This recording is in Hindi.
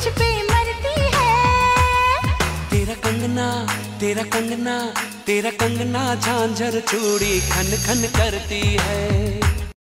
तुझ पे मरती है। तेरा कंगना तेरा कंगना तेरा कंगना झांझर चूड़ी खन खन करती है।